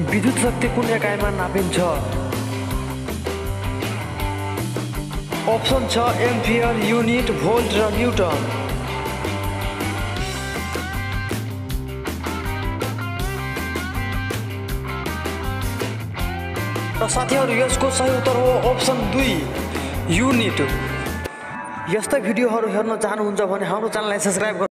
विद्युत शक्ति कुन एकाइमा नापिन्छ। अप्सन छ एम्पियर युनिट भोल्ट र न्युटन। र साथीहरू यसको सही उत्तर हो अप्सन दुई युनिट। यस्तै भिडियोहरू हेर्न चाहनुहुन्छ भने हाम्रो च्यानललाई सब्सक्राइब गर्नु